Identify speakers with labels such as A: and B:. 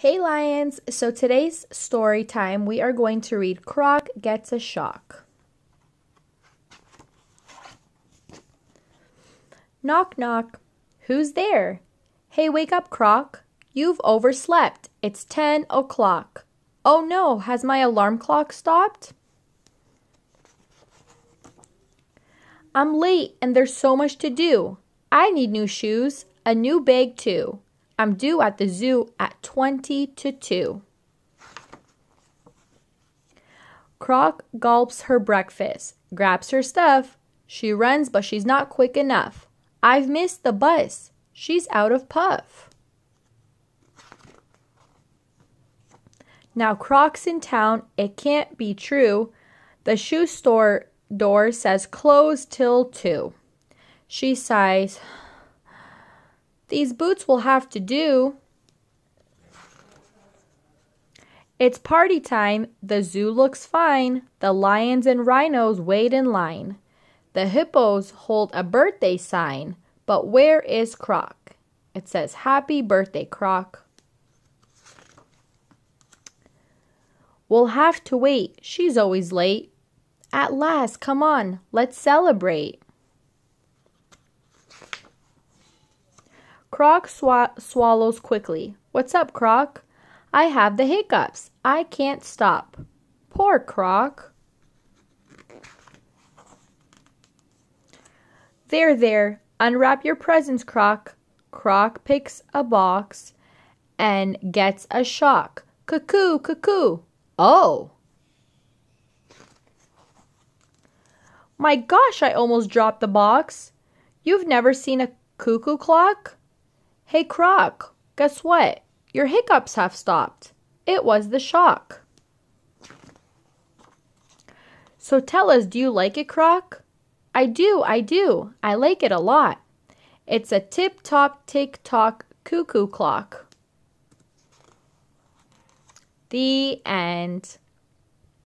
A: Hey Lions! So today's story time we are going to read Croc Gets a Shock. Knock knock. Who's there? Hey, wake up, Croc. You've overslept. It's ten o'clock. Oh no, has my alarm clock stopped? I'm late and there's so much to do. I need new shoes, a new bag too. I'm due at the zoo at 20 to 2. Croc gulps her breakfast, grabs her stuff. She runs, but she's not quick enough. I've missed the bus. She's out of puff. Now Croc's in town. It can't be true. The shoe store door says closed till 2. She sighs. These boots will have to do. It's party time. The zoo looks fine. The lions and rhinos wait in line. The hippos hold a birthday sign. But where is Croc? It says, Happy birthday, Croc. We'll have to wait. She's always late. At last, come on, let's celebrate. Croc swa- swallows quickly. What's up, Croc? I have the hiccups. I can't stop. Poor Croc. There, there. Unwrap your presents, Croc. Croc picks a box and gets a shock. Cuckoo, cuckoo. Oh. My gosh, I almost dropped the box. You've never seen a cuckoo clock? Hey, Croc, guess what? Your hiccups have stopped. It was the shock. So tell us, do you like it, Croc? I do, I do. I like it a lot. It's a tip top tick tock cuckoo clock. The end.